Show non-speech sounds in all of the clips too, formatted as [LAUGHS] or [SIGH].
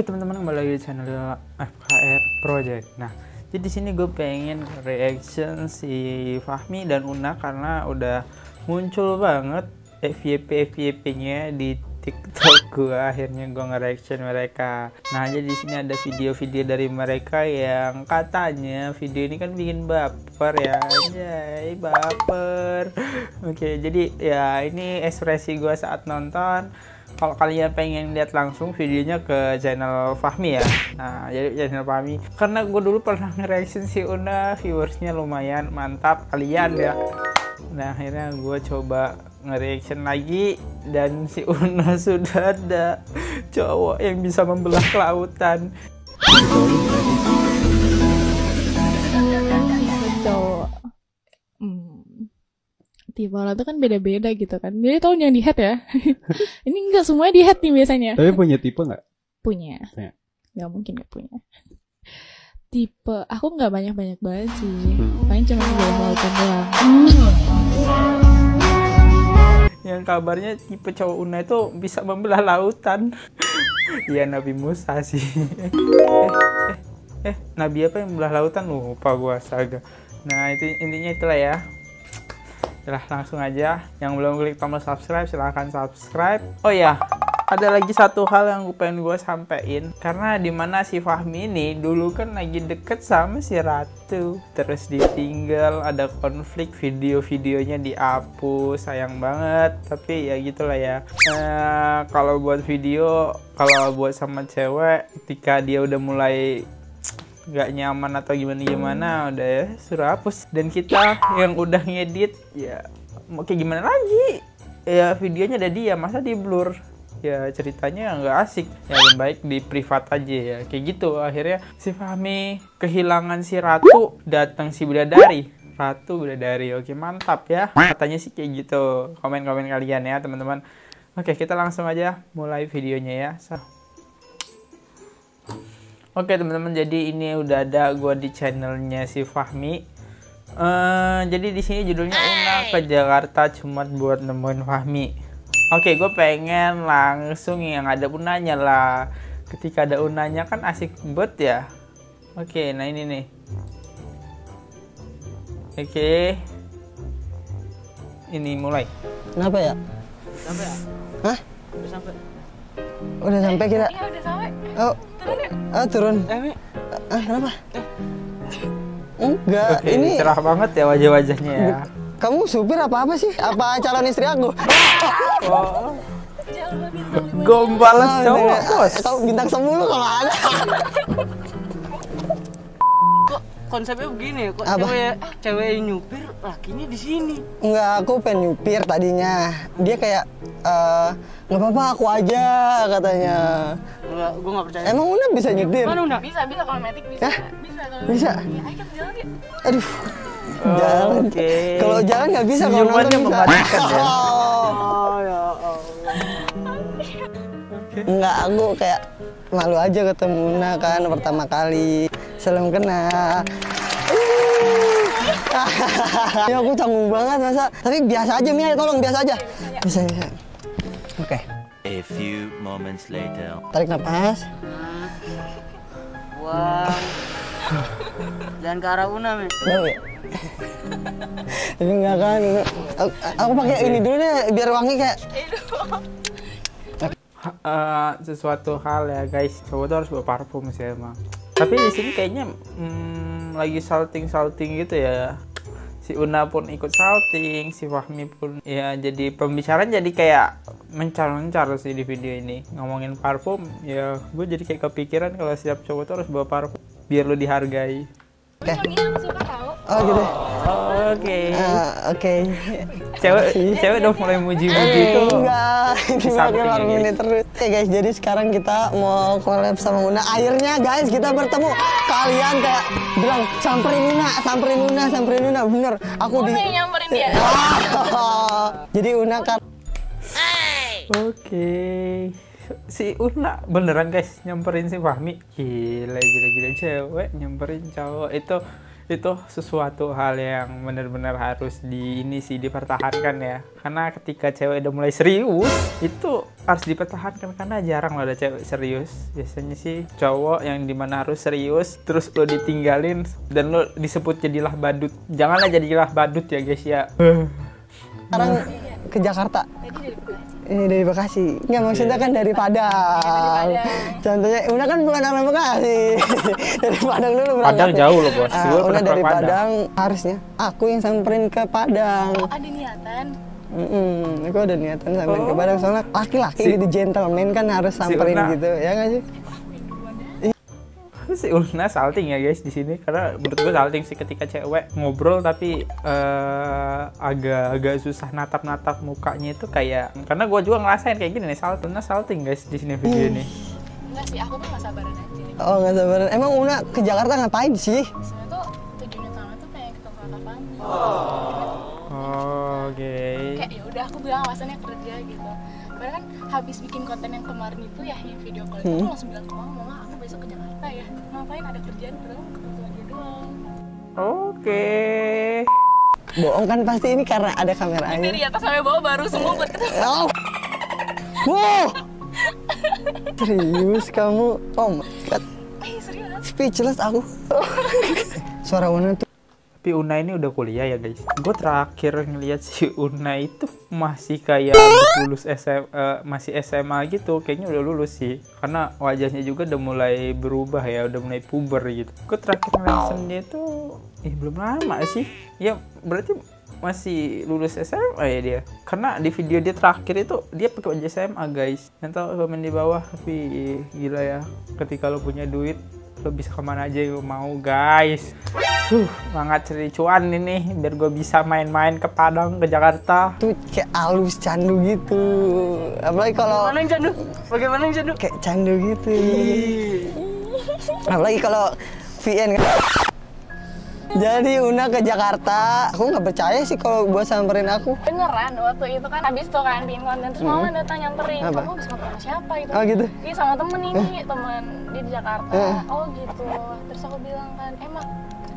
Oke teman-teman kembali lagi di channel FKR Project. Nah, jadi di sini gue pengen reaction si Fahmi dan Una karena udah muncul banget FYP FYP-nya di TikTok gue. Akhirnya gue nge-reaction mereka. Nah, jadi di sini ada video-video dari mereka yang katanya video ini kan bikin baper ya. Anjay, baper. Oke, jadi ya ini ekspresi gue saat nonton kalau kalian pengen lihat langsung videonya ke channel Fahmi ya. Nah jadi channel Fahmi. Karena gue dulu pernah nge-reaction si Una viewersnya lumayan mantap kalian ya. Nah akhirnya gue coba nge-reaction lagi dan si Una [LAUGHS] sudah ada cowok yang bisa membelah kelautan tipe orang tuh kan beda-beda gitu kan. Jadi tolong jangan di head ya. [LAUGHS] Ini enggak semuanya di head nih biasanya. Tapi punya tipe nggak? punya. Punya. nggak mungkin nggak punya. Tipe aku nggak banyak-banyak banget sih. Hmm. paling cuma tiga lautan doang. Yang kabarnya tipe cowok Una itu bisa membelah lautan. [LAUGHS] Iya Nabi Musa sih. Eh, eh, eh Nabi apa yang membelah lautan? Lupa gua astaga. Nah itu intinya itulah ya Udah langsung aja. Yang belum klik tombol subscribe silahkan subscribe. Oh ya ada lagi satu hal yang gue pengen gue sampein. Karena di mana si Fahmi ini dulu kan lagi deket sama si Ratu. Terus ditinggal ada konflik video-videonya dihapus sayang banget. Tapi ya gitulah ya. Eh, kalau buat video kalau buat sama cewek ketika dia udah mulai nggak nyaman atau gimana gimana udah ya suruh hapus. Dan kita yang udah ngedit ya mau kayak gimana lagi? Ya videonya ada dia masa di blur? Ya ceritanya nggak asik. Ya lebih baik di privat aja ya kayak gitu. Akhirnya si Fahmi kehilangan si Ratu datang si bidadari. Ratu bidadari oke mantap ya. Katanya sih kayak gitu. Komen-komen kalian ya teman-teman. Oke kita langsung aja mulai videonya ya. So. Oke teman-teman, jadi ini udah ada gue di channelnya si Fahmi. Eh, jadi di sini judulnya Una ke Jakarta cuma buat nemuin Fahmi. Oke, gue pengen langsung yang ada Unanya lah. Ketika ada Unanya kan asik banget ya. Oke, nah ini nih. Oke. Ini mulai. Kenapa ya? Sampai ya? Hah? Sampai. Udah sampai kita? iya udah sampai Oh, ah turun. Eh. Ah, kenapa? Enggak, Oke, ini cerah banget ya wajah-wajahnya ya. kamu supir apa apa sih? Apa calon istri aku? [LAUGHS] Oh. Gombalan cowok, bos. Kamu bintang 10 kalau ada. [LAUGHS] Konsepnya begini ya? Kok Apa? cewek cewek yang nyupir lakinya di sini? Enggak, aku pengen nyupir tadinya. Dia kayak eh nggak apa-apa aku aja katanya. Enggak, gua enggak percaya. Emang Una bisa nyetir? Mana udah? bisa bisa kalau metik bisa Hah? bisa kalau Bisa? Iya, ayo kita jalan yuk Aduh. Jalan. Oke. Kalau jalan nggak bisa kalau nonton bisa. mematikan ya. [LAUGHS] Oh, ya Allah. Enggak, aku kayak malu aja ketemu Una kan pertama kali. Salam kenal. ya aku canggung banget masa. Tapi biasa aja Mia, tolong biasa aja. Bisa bisa. Oke. A few moments later. Tarik nafas. Buang. Jangan ke arah Una, Mi. Ya? Ini enggak kan. Aku, aku pakai ini dulu deh biar wangi kayak Eh, sesuatu hal ya guys. Cowok tuh harus bawa parfum sih emang. Tapi di sini kayaknya mm, lagi salting salting gitu ya. Si Una pun ikut salting si Fahmi pun ya jadi pembicaraan jadi kayak mencar-mencar sih di video ini. Ngomongin parfum ya gue jadi kayak kepikiran kalau setiap cowok tuh harus bawa parfum biar lo dihargai Oke. Tau Oh gitu. oke Ah, Oke. cewek cewek udah mulai muji-muji Eh, itu enggak, pakai ya, parfum guys. ini terus. Oke guys, jadi sekarang kita mau collab sama Una. Akhirnya guys, kita bertemu. Kalian kayak bilang samperin Una, samperin Una, samperin Una. Bener, aku di. nyamperin dia Ah, [LAUGHS] jadi Una kan Oke. Si Una beneran guys nyamperin si Fahmi. Gila gila gila cewek nyamperin cowok. Itu itu sesuatu hal yang benar-benar harus di ini sih dipertahankan ya. Karena ketika cewek udah mulai serius itu harus dipertahankan karena jarang loh ada cewek serius. Biasanya sih cowok yang di mana harus serius terus lo ditinggalin dan lo disebut jadilah badut. Janganlah jadilah badut ya guys ya. Sekarang ke Jakarta ini dari Bekasi. Nggak maksudnya kan dari Padang. Contohnya Una kan bukan orang Bekasi. [LAUGHS] Dari Padang dulu berangkat Padang jauh loh bos. Ah, Gua Una pernah ke dari Padang. Padang harusnya aku yang samperin ke Padang. Ada niatan? Mm-mm, aku ada niatan samperin ke Oh. Padang. Soalnya laki-laki Si- gitu gentleman kan harus samperin Una. gitu ya nggak sih si Ulna salting ya guys di sini. Karena menurut gue salting sih ketika cewek ngobrol tapi eh, agak agak susah natap natap mukanya itu kayak karena gue juga ngerasain kayak gini nih salting Ulna salting guys di sini video ini. Enggak sih aku tuh nggak sabaran aja oh nggak sabaran. Emang Una ke Jakarta ngapain sih? Sebenarnya tuh tujuan utama tuh pengen ketemu kakak Fandi oh, oke. Kayak ya udah aku bilang alasannya kerja gitu. Karena kan habis bikin konten yang kemarin itu ya yang video call itu Hmm. aku langsung bilang ke mama mama besok ke Jakarta ya ngapain ada kerjaan padahal mau ketemu aja doang oke bohong kan pasti ini karena ada kameranya dari atas sampai bawah baru semua buat ketemu [LAUGHS] Oh. Wow. Serius kamu? Oh my god. eh serius Speechless aku. Suara Una tuh tapi Una ini udah kuliah ya guys. Gue terakhir ngeliat si Una itu masih kayak lulus SM, eh, masih SMA gitu. Kayaknya udah lulus sih. Karena wajahnya juga udah mulai berubah ya udah mulai puber gitu. Gue terakhir ngeliat dia tuh eh belum lama sih. Ya berarti masih lulus SMA ya dia. Karena di video dia terakhir itu dia pakai wajah SMA guys. Nanti komen di bawah tapi gila ya. Ketika lo punya duit lo bisa ke mana aja lo mau guys Huh, semangat cari cuan ini biar gue bisa main-main ke Padang ke Jakarta. tuh kayak halus candu gitu. Apalagi kalau Mana yang candu? Bagaimana yang candu? kayak candu gitu. Apalagi kalau VN kan. Jadi Una ke Jakarta, aku nggak percaya sih kalau buat samperin aku. beneran waktu itu kan habis tuh kan bikin konten terus mama datang nyamperin Apa? kamu habis ngobrol sama siapa itu Oh gitu. Iya sama temen ini, temen dia di Jakarta. Eh. Oh gitu. Terus aku bilang kan, emang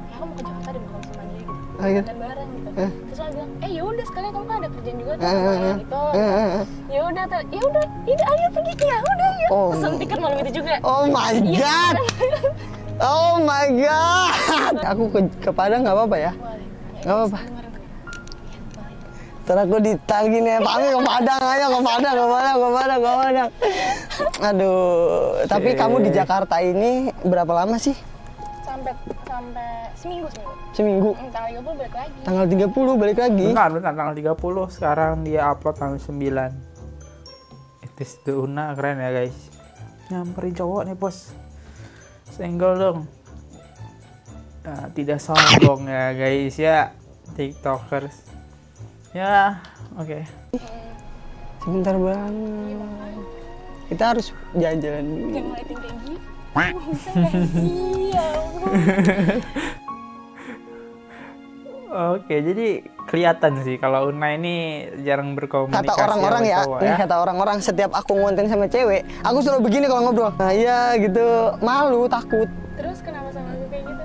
ya aku mau ke Jakarta dan ngobrol sama dia gitu. Oh, gitu. Dan bareng gitu. Eh. Terus aku bilang, eh yaudah sekalian kamu kan ada kerjaan juga tuh Eh, eh, kayak eh. gitu. Eh, eh, eh. Ya udah, ya udah, ini ayo pergi ya udah ya. Oh. Pesen tiket malam itu juga. Oh my Iya. god. [LAUGHS] Oh my god. [LAUGHS] Aku ke, ke Padang nggak apa-apa ya? Nggak apa-apa. Ntar aku ditag gini ya, Pami ke Padang aja, ke Padang, ke Padang, ke Padang, ke Padang. Aduh, tapi Oke. kamu di Jakarta ini berapa lama sih? Sampai sampai seminggu seminggu. Seminggu. Hmm, Tanggal 30 balik lagi. Tanggal 30 balik lagi. Bentar, bentar, tanggal 30 sekarang dia upload tanggal 9. Itu Una keren ya guys. Nyamperin cowok nih bos. Senggol dong. Nah, tidak sombong ya guys ya. Tiktokers. Ya, oke. Sebentar banget. Kita harus jalan-jalan dulu. Jangan ngeliatin kayak gitu. Bisa nggak sih? [LAUGHS] Ya. Oke, jadi kelihatan sih kalau Una ini jarang berkomunikasi Kata orang-orang ya, cowok nih kata orang-orang setiap aku ngonten sama cewek, aku selalu begini kalau ngobrol. Nah iya gitu, malu, takut. Terus kenapa sama aku kayak gitu?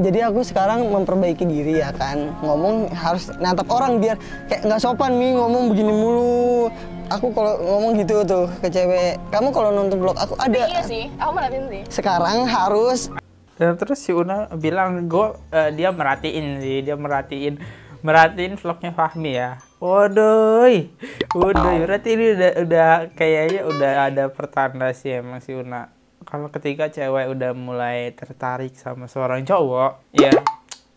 jadi aku sekarang memperbaiki diri ya kan. Ngomong harus natap orang biar kayak nggak sopan nih ngomong begini mulu. Aku kalau ngomong gitu tuh ke cewek. Kamu kalau nonton vlog aku ada. Iya sih, aku merhatiin sih. sekarang harus Dan terus si Una bilang gue dia merhatiin sih, dia merhatiin merhatiin vlognya Fahmi ya. Waduh, waduh, berarti ini udah udah kayaknya udah ada pertanda sih emang si Una. Kalau ketika cewek udah mulai tertarik sama seorang cowok, ya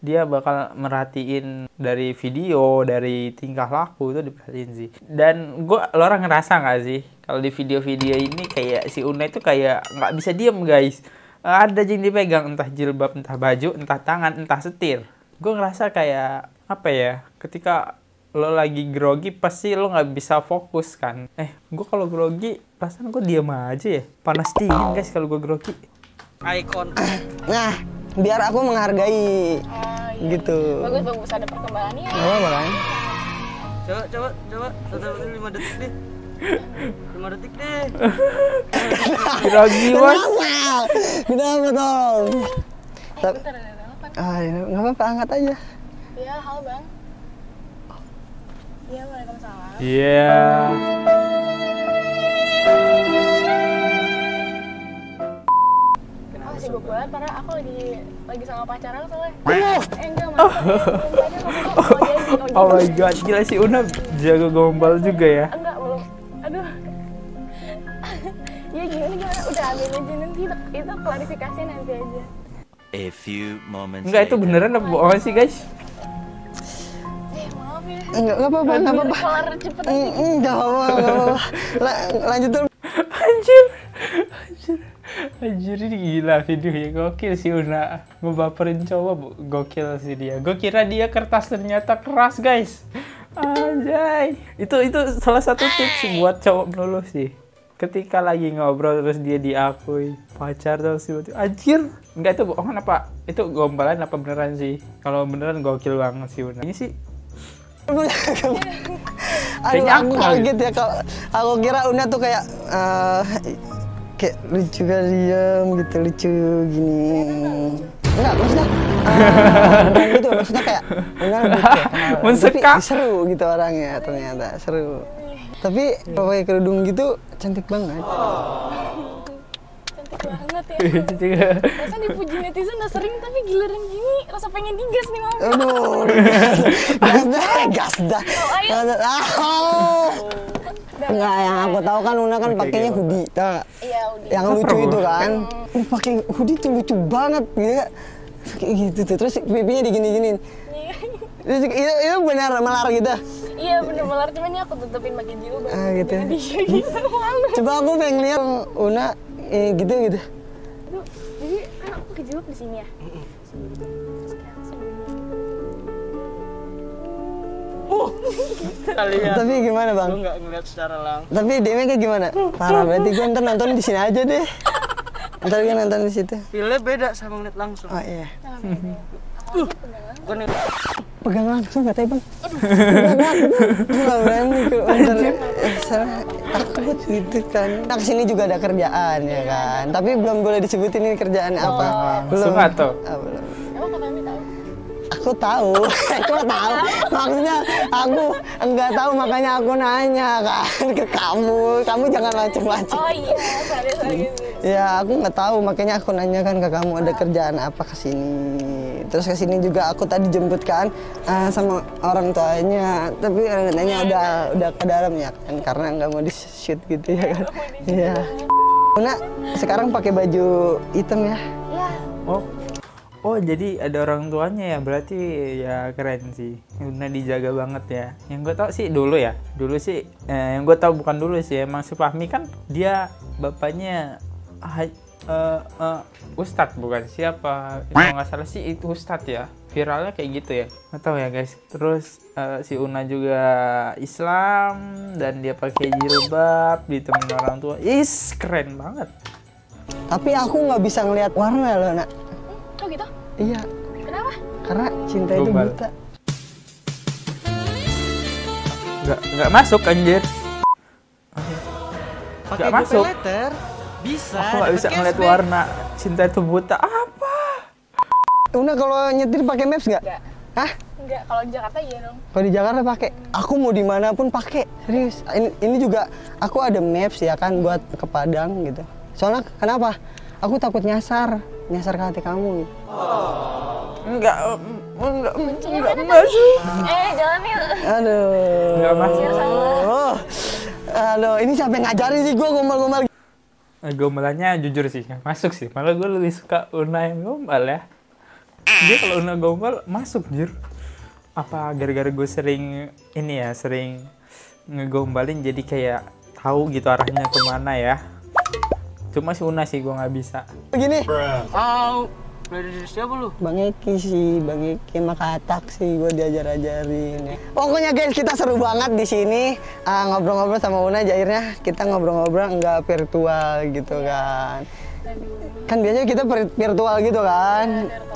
dia bakal merhatiin dari video, dari tingkah laku itu diperhatiin sih. Dan gue lo orang ngerasa nggak sih kalau di video-video ini kayak si Una itu kayak nggak bisa diem guys ada yang dipegang entah jilbab entah baju entah tangan entah setir gue ngerasa kayak apa ya ketika lo lagi grogi pasti lo nggak bisa fokus kan eh gue kalau grogi perasaan gue diam aja ya panas dingin guys kalau gue grogi Icon. [CLEARS THROAT] nah biar aku menghargai Oh iya. gitu Bagus bagus ada perkembangannya. Apa-apa kan Coba, coba, coba. Satu, lima detik deh. Lima detik deh. grogi bos kenapa kenapa tolong Eh, Ah, ya, nggak apa-apa, angkat aja. Iya, halo bang. Iya, waalaikumsalam. Iya. Oh, sibuk banget karena aku lagi lagi sama pacaran soalnya. Eh, enggak, maksudnya maksudnya mau jadi. Oh my gitu. god, gila si Una jago gombal juga ya. Enggak, belum. Aduh. ya gimana gimana udah ambil aja nanti itu, itu klarifikasi nanti aja. A few moments Enggak itu beneran apa bohongan sih guys? Enggak, nggak apa-apa, nggak apa-apa. Kelar cepet Mm, mm, Nggak apa-apa, [LAUGHS] lanjut dulu. Anjir, anjir, anjir ini gila videonya. Gokil si Una. Ngebaperin cowok bu. gokil sih dia. Gue kira dia kertas ternyata keras guys. Anjay, itu itu salah satu tips buat cowok melulu sih. Ketika lagi ngobrol terus dia diakui. Pacar terus tiba-tiba. Anjir. Enggak itu bohongan apa? Itu gombalan apa beneran sih? Kalau beneran gokil banget sih Una. Ini sih Aduh, Kayaknya aku kaget ya kalau aku kira Una tuh kayak eh, kayak lucu kali diem gitu lucu gini. Enggak, maksudnya bukan gitu, maksudnya kayak Una. [LAUGHS] Mensekak. Tapi seru gitu orangnya ternyata, seru. Tapi pakai kerudung gitu cantik banget. Cantik banget ya. [LAUGHS] Rasa dipuji netizen udah sering tapi giliran gini rasa pengen digas nih mama. Aduh, [LAUGHS] gas dah, gas dah. Ah. Enggak, yang aku tahu kan Una kan pakainya hoodie, tau? Iya, udah. yang lucu itu kan uh, pakai hoodie tuh lucu banget ya kayak gitu tuh terus pipinya digini-giniin Terus itu, itu benar melar gitu Iya bener melar cuman ini aku tutupin pakai jilbab. Ah, gitu. Dia [LAUGHS] gitu coba aku pengen lihat Una eh, gitu gitu Aduh, jadi kan aku pakai jilbab di sini ya. Ya. tapi gimana bang Lu nggak ngeliat secara langsung. tapi DM kayak gimana parah berarti gue ntar nonton di sini aja deh ntar gue nonton di situ Feelnya beda sama ngeliat langsung. oh iya Bukan nih. pegang langsung katanya bang gak berani kalau eh, salah. Takut gitu kan. Nah ke sini juga ada kerjaan ya kan? Tapi belum boleh disebutin ini kerjaan apa. Belum. langsung atau? Ah, belum. Aku tahu. [LAUGHS] Aku tahu. Maksudnya aku enggak tahu makanya aku nanya kan ke kamu. Kamu jangan macem-macem Oh iya, sorry sorry. ya aku nggak tahu makanya aku nanya kan ke kamu ada kerjaan apa ke sini terus ke sini juga aku tadi jemput kan ah, sama orang tuanya. Tapi orang tuanya udah udah ke dalam ya kan karena nggak mau di shoot gitu ya kan. Iya. Una sekarang pakai baju hitam ya? Iya. Oh, oh jadi ada orang tuanya ya? Berarti ya keren sih. Una dijaga banget ya. Yang gue tau sih dulu ya, dulu sih eh, yang gue tau bukan dulu sih. Emang si Fahmi kan dia bapaknya eh, eh, Ustadz bukan siapa? Kalau nggak salah sih itu Ustadz ya. Viralnya kayak gitu ya. Nggak tahu ya guys. Terus eh, si Una juga Islam dan dia pakai jilbab ditemenin orang tua. Is keren banget. tapi aku nggak bisa ngelihat warna loh nak Oh gitu? iya Kenapa? karena cinta itu buta Nggak nggak masuk anjir. Pakai Nggak masuk. letter bisa. Aku nggak bisa ngeliat cashback. warna. Cinta itu buta. Apa? Una kalau nyetir pakai maps nggak Enggak. Hah? Enggak, kalau di Jakarta iya dong. Kalau di Jakarta pakai, aku mau di mana pun pakai. Serius. Ini, ini juga aku ada maps ya kan buat ke Padang gitu. Soalnya kenapa? Aku takut nyasar, nyasar ke hati kamu. Gitu. Enggak, enggak, enggak masuk. Eh, jalan yuk. Aduh. Nggak masuk. Oh. Aduh, ini siapa yang ngajarin sih gue gombal-gombal? Gombalannya jujur sih, masuk sih. Malah gue lebih suka Una yang gombal ya. Dia kalau Una gombal masuk jujur. Apa gara-gara gue sering ini ya, sering ngegombalin jadi kayak tahu gitu arahnya ke mana ya. Cuma si Una sih gue nggak bisa. Begini, Au. Belajar dari siapa lu? Bang Eki sih, Bang Eki makatak sih gue diajar-ajarin. Pokoknya guys kita seru banget di sini Ah, ngobrol-ngobrol sama Una. Akhirnya kita ngobrol-ngobrol nggak virtual gitu kan. Kan biasanya kita vir- virtual gitu kan.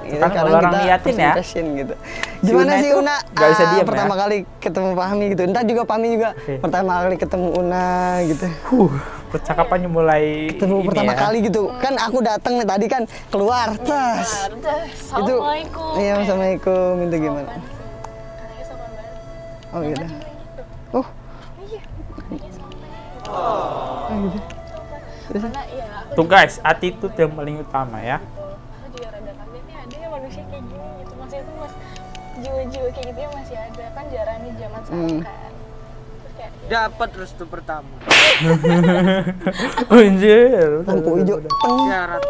Gitu, Kan kalau orang liatin ya. gitu. Si Gimana Una sih Una? nggak bisa ah, diem ya? pertama kali ketemu Fahmi gitu. Entar juga Fahmi juga Oke. pertama kali ketemu Una gitu. Huh, percakapannya mulai Ketemu ini pertama ya. kali gitu. Kan aku datang nih tadi kan keluar. Tas. Udah, Itu Assalamualaikum. Iya, Assalamualaikum. Itu gimana? Oh gitu. Oh, Iya. Oh gitu. Karena ya aku Tuh guys, attitude yang paling utama ya. aku juga rada kaget nih ada ya manusia kayak gini gitu maksudnya tuh mas jiwa-jiwa kayak gitu ya masih ada kan jarang nih zaman sekarang Hmm. kan Dapat restu pertama. [LAUGHS] Anjir. Lampu hijau. Syarat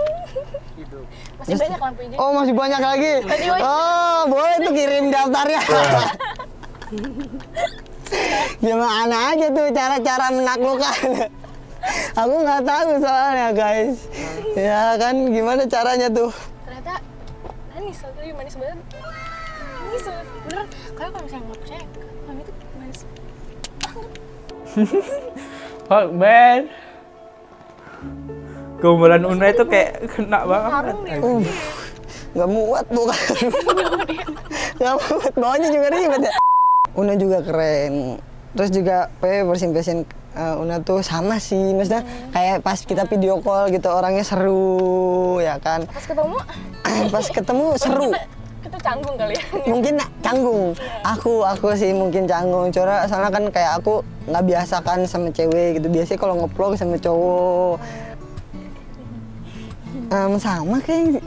hidup. masih banyak lampu hijau Oh, masih banyak lagi. Oh, boleh tuh kirim daftarnya. [LAUGHS] Gimana aja tuh cara-cara menaklukkan. Aku nggak tahu soalnya guys. Ya kan gimana caranya tuh? ternyata manis tapi manis banget manis beneran kalian kalau misalnya nggak percaya [LAUGHS] Fuck man. Gombalan Una itu kayak kena banget. harum nih Uh, nggak muat bukan? Nggak muat, bawahnya juga ribet ya. Una juga keren. Terus juga P version version uh, Una tuh sama sih, maksudnya kayak pas kita video call gitu orangnya seru ya kan. pas ketemu pas ketemu seru. Kita canggung kali ya? Mungkin canggung. Aku aku sih mungkin canggung. Cora soalnya kan kayak aku nggak biasa kan sama cewek gitu. Biasanya kalau ngeplog sama cowok. Em, sama kayak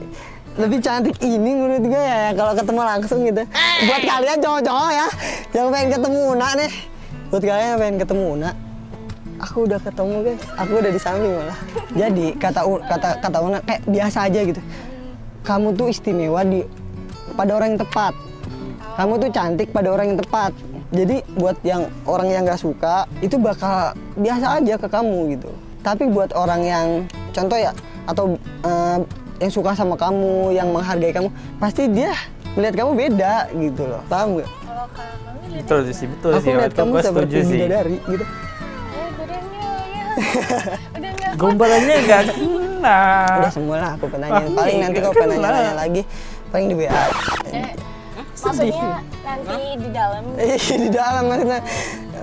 lebih cantik ini menurut gue ya kalau ketemu langsung gitu. Buat kalian cowok-cowok ya yang pengen ketemu Una nih buat kalian yang pengen ketemu Una aku udah ketemu guys. Aku udah di samping malah jadi kata kata kata Una kayak biasa aja gitu. Kamu tuh istimewa di pada orang yang tepat kamu tuh cantik pada orang yang tepat jadi buat yang orang yang nggak suka itu bakal biasa aja ke kamu gitu tapi buat orang yang contoh ya atau eh, yang suka sama kamu yang menghargai kamu pasti dia melihat kamu beda gitu loh paham kalau kami lihat Betul sih, betul aku sih. lihat Itu kamu seperti setuju sih. bidadari gitu ya godaannya ya udah nggak Gombalannya nggak kena. udah semua lah aku penanya Ah, paling nanti nggak kalau pengen kena. nanya lagi paling di WA eh, maksudnya nanti di dalam. Eh, [LAUGHS] di dalam maksudnya.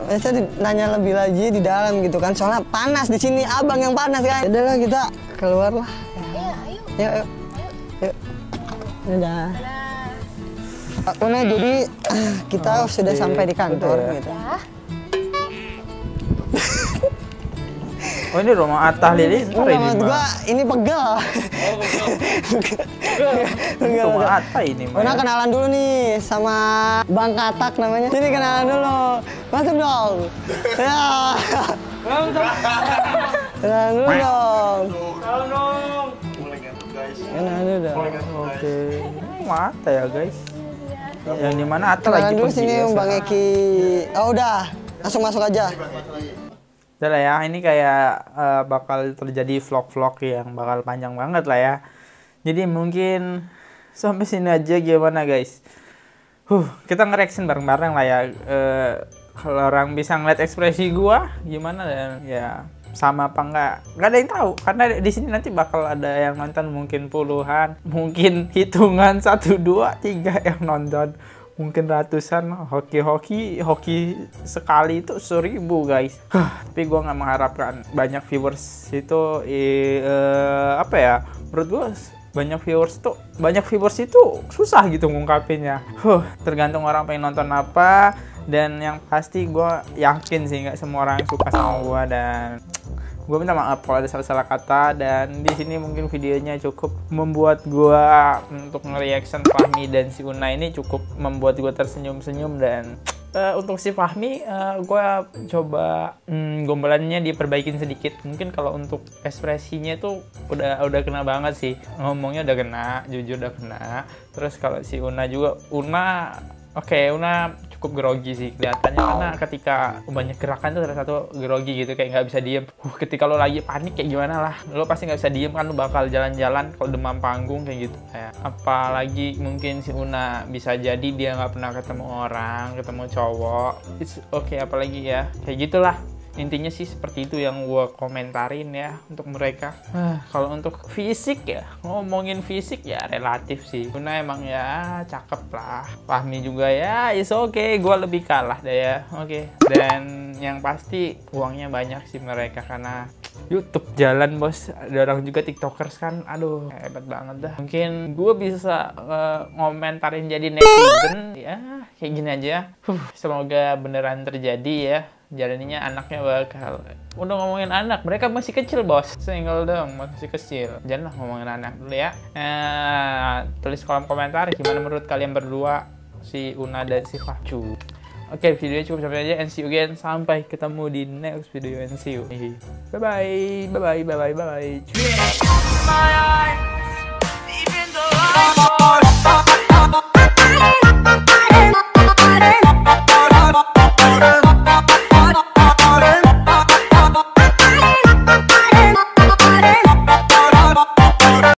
Maksudnya nanya lebih lagi di dalam gitu kan. Soalnya panas di sini abang yang panas kan. Udah lah kita keluar lah ya ayo. Yuk yuk yuk udah. Una jadi kita sudah Oke, sampai di kantor udah ya. gitu. Ya Oh ini rumah Atah Lili ntar Enggak, ini maksud gua ini pegel Pegel, Rumah. Atah ini mah. Una kenalan dulu nih sama Bang Katak namanya. Sini kenalan dulu. Masuk dong. Ya. Kenalan dulu dong. Kenalan dulu dong. Oke. Rumah Atah ya guys. Yang di mana Atah Kenalan lagi dulu pergi sini Bang. Eki. Oh udah, langsung masuk aja. Udah lah ya, ini kayak eh, bakal terjadi vlog-vlog yang bakal panjang banget lah ya. Jadi mungkin sampai sini aja gimana guys. Huh, kita nge-reaction bareng-bareng lah ya. Eh, kalau orang bisa ngeliat ekspresi gua gimana dan ya sama apa enggak nggak ada yang tahu karena di sini nanti bakal ada yang nonton mungkin puluhan mungkin hitungan satu dua tiga yang nonton mungkin ratusan hoki-hoki hoki sekali itu seribu guys. Tapi gua nggak mengharapkan banyak viewers itu eh, eh, apa ya menurut gua banyak viewers tuh banyak viewers itu susah gitu ngungkapinnya. Huh tergantung orang pengen nonton apa dan yang pasti gua yakin sih nggak semua orang suka sama gua dan gue minta maaf kalau ada salah-salah kata dan di sini mungkin videonya cukup membuat gua untuk nge-reaction Fahmi dan si Una ini cukup membuat gua tersenyum-senyum dan eh, untuk si Fahmi eh, gua coba hmm, gombalannya diperbaikin sedikit. Mungkin kalau untuk ekspresinya tuh udah udah kena banget sih. Ngomongnya udah kena jujur udah kena. Terus kalau si Una juga Una Oke, Una cukup grogi sih kelihatannya karena ketika banyak gerakan tuh salah satu grogi gitu kayak nggak bisa diem. Uh, ketika lo lagi panik kayak gimana lah, lo pasti nggak bisa diem kan lo bakal jalan-jalan kalau demam panggung kayak gitu. Kayak apalagi mungkin si Una bisa jadi dia nggak pernah ketemu orang, ketemu cowok. It's okay apalagi ya kayak gitulah intinya sih seperti itu yang gue komentarin ya untuk mereka. Ah, kalau untuk fisik ya ngomongin fisik ya relatif sih. Guna emang ya cakep lah. Fahmi juga ya is oke gue lebih kalah deh ya. Oke. Dan yang pasti uangnya banyak sih mereka karena YouTube jalan bos. Ada orang juga tiktokers kan. Aduh hebat banget dah. Mungkin gue bisa eh, ngomentarin jadi netizen ya. Kayak gini aja Huh, semoga beneran terjadi ya jalaninya anaknya bakal udah ngomongin anak mereka masih kecil bos. Single dong masih kecil. Janganlah ngomongin anak dulu ya. Eh, tulis kolom komentar gimana menurut kalian berdua si Una dan si Facu? Oke, videonya cukup sampai aja. And see you again. Sampai ketemu di next video. And see you. Bye bye, bye bye,